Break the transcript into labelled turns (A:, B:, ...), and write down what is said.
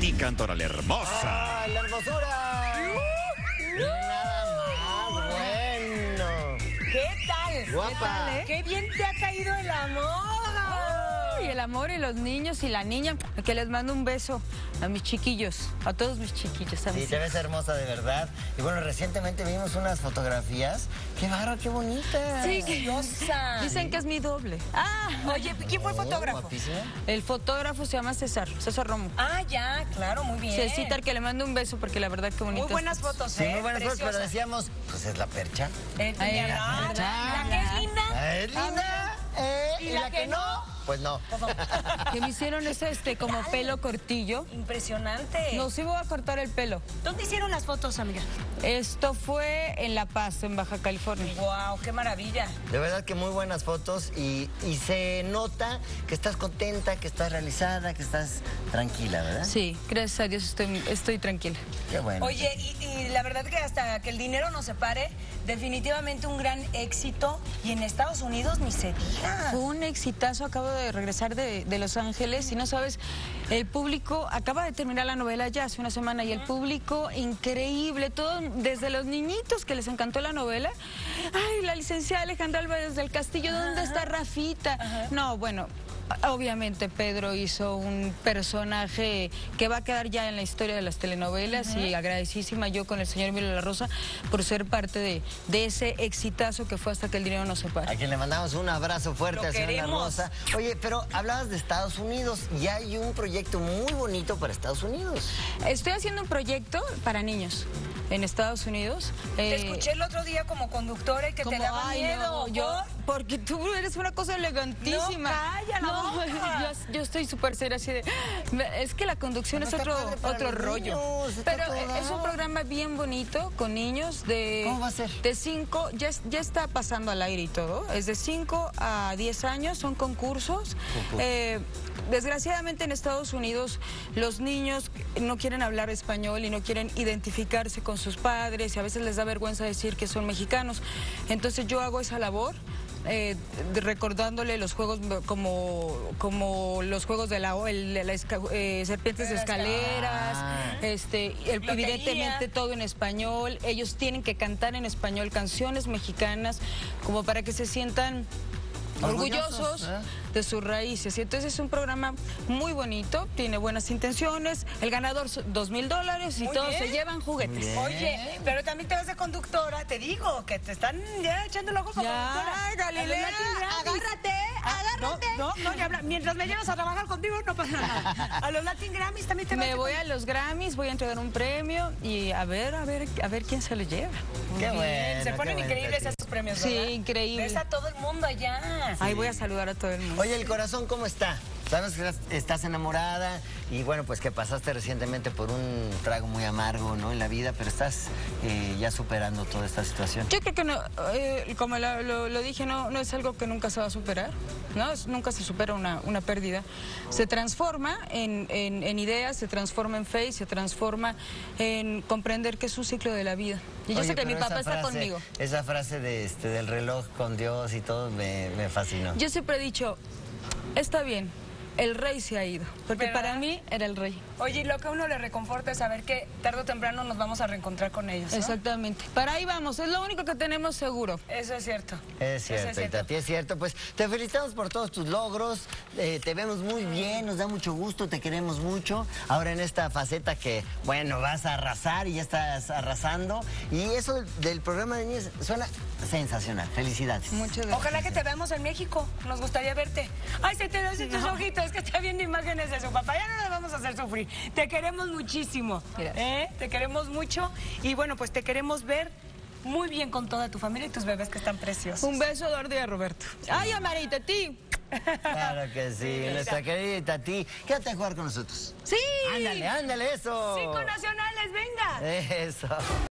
A: Tati Cantora, la hermosa.
B: ¡Ah, la hermosura! Nada más, bueno.
C: ¿Qué tal?
B: Guapa.
C: ¿Qué tal, eh? Qué bien te ha caído el amor.
D: Y el amor y los niños y la niña. Que les mando un beso a mis chiquillos, a todos mis chiquillos. A
B: Sí,
D: mis
B: te ves hermosa de verdad. Y bueno, recientemente vimos unas fotografías. ¡Qué barro, qué bonita!
D: Sí,
C: Preciosa.
D: Dicen que es mi doble. Ah,
C: Oye, ¿quién fue el
B: Oh,
C: fotógrafo?
D: el fotógrafo se llama César, César Romo.
C: Ah, ya, claro, muy bien.
D: Cecita, que le mando un beso porque la verdad que bonito.
C: Muy buenas fotos,
B: Sí,
C: ¿eh?
B: muy buenas fotos, pero decíamos, pues es la percha.
C: Eh, ya,
D: la
C: la,
D: percha.
C: la que es linda.
B: Ah, ¿Es linda? ¿Eh?
C: ¿Y la que no?
B: Pues no.
D: Que me hicieron ese este como pelo cortillo.
C: Impresionante.
D: No, sí voy a cortar el pelo.
C: ¿Dónde hicieron las fotos, amiga?
D: Esto fue en La Paz, en Baja California.
C: Wow, qué maravilla.
B: De verdad que muy buenas fotos y, y se nota que estás contenta, que estás realizada, que estás tranquila, ¿verdad?
D: Sí, gracias a Dios estoy, estoy tranquila.
B: Qué bueno.
C: Oye, y, y la verdad que hasta que el dinero nos separe, definitivamente un gran éxito. Y en Estados Unidos ni se diga.
D: Fue un exitazo, acabo de regresar de, de Los Ángeles y no sabes, el público, acaba de terminar la novela ya hace una semana y el público increíble, todo, desde los niñitos que les encantó la novela, ay, la licenciada Alejandra Álvarez del Castillo, ¿dónde está Rafita? No, bueno. Obviamente Pedro hizo un personaje que va a quedar ya en la historia de las telenovelas y agradecidísima yo con el señor Emilio La Rosa por ser parte de, de ese exitazo que fue hasta que el dinero nos separe.
B: A quien le mandamos un abrazo fuerte
C: Lo
B: a señora
C: queremos.
B: Rosa. Oye, pero hablabas de Estados Unidos y hay un proyecto muy bonito para Estados Unidos.
D: Estoy haciendo un proyecto para niños en Estados Unidos.
C: Te
D: Eh,
C: escuché el otro día como conductora y que
D: como,
C: te daba
D: ay,
C: miedo.
D: no, yo,
C: ¿por?
D: porque tú eres una cosa elegantísima.
C: No, calla la
D: No, yo, yo estoy súper seria así de, es que la conducción
B: Pero
D: es otro, otro rollo.
B: niños,
D: Pero eh, es un programa bien bonito con niños de
B: ¿Cómo va a ser?
D: de 5, ya, ya está pasando al aire y todo, es de 5 a 10 años, son concursos. Eh, desgraciadamente en Estados Unidos los niños no quieren hablar español y no quieren identificarse con sus padres y a veces les da vergüenza decir que son mexicanos. Entonces yo hago esa labor. Eh, recordándole los juegos como, como los juegos de la, el- de la eh, serpientes escaleras,
B: Ah.
D: este, el- evidentemente todo en español. Ellos tienen que cantar en español canciones mexicanas como para que se sientan
B: Orgullosos, ¿eh?
D: de sus raíces. Y entonces es un programa muy bonito, tiene buenas intenciones. El ganador dos mil dólares y
C: Muy
D: todos
C: bien.
D: se llevan juguetes.
B: Bien.
C: Oye, pero también te vas de conductora, te digo, que te están ya echando el ojo
D: Ya,
C: conductora.
D: Galilea,
C: A los Latin Grammys.
D: agárrate,
C: Ah,
D: agárrate.
C: No, no, no, ni hablar. Mientras me llevas a trabajar contigo, no pasa nada. A los Latin Grammys también te vas
D: Me voy a los Grammys, voy a entregar un premio y a ver, a ver, a ver quién se lo lleva.
B: Qué
C: Bien,
B: bueno.
C: Se ponen increíbles esos premios,
D: Sí,
C: ¿verdad?
D: increíble.
C: Ves a todo el mundo allá.
D: Ahí voy a saludar a todo el mundo.
B: Oye, el corazón, ¿cómo está? Sabes que estás- enamorada y bueno, pues que pasaste recientemente por un trago muy amargo, ¿no? En la vida, pero estás eh, ya superando toda esta situación.
D: Yo creo que no, eh, como lo, lo dije, no, no es algo que nunca se va a superar, ¿no? Es- nunca se supera una, una pérdida. Se transforma en, en- en ideas, se transforma en fe y se transforma en comprender que es un ciclo de la vida. Y yo
B: Oye,
D: sé que mi papá está conmigo.
B: Esa frase de, este, del reloj con Dios y todo me, me fascinó.
D: Yo siempre he dicho, está bien, el rey se ha ido, porque
C: ¿Verdad?
D: para mí era el rey.
C: Oye, y lo que a uno le reconforta es saber que tarde o temprano nos vamos a reencontrar con ellos. ¿no?
D: Exactamente. Para ahí vamos, es lo único que tenemos seguro.
C: Eso es cierto.
B: Es
C: Eso
B: cierto, Itati, es cierto. Pues te felicitamos por todos tus logros, eh, te vemos muy bien, nos da mucho gusto, te queremos mucho. Ahora en esta faceta que, bueno, vas a arrasar y ya estás arrasando. Y eso del, del programa de niños suena sensacional. Felicidades.
D: Muchas gracias.
C: Ojalá que te veamos en México. Nos gustaría verte. Ay, se te hacen tus ojitos, que está viendo imágenes de su papá. Ya no le vamos a hacer sufrir. Te queremos muchísimo. ¿eh? Te queremos mucho. Y bueno, pues te queremos ver muy bien con toda tu familia y tus bebés que están preciosos.
D: Un beso, y a Roberto. Ay, Amarita, a ti.
B: Claro que sí, nuestra querida Itati. Quédate a jugar con nosotros.
D: Sí.
B: Ándale, ándale, eso.
C: Cinco nacionales, venga.
B: Eso.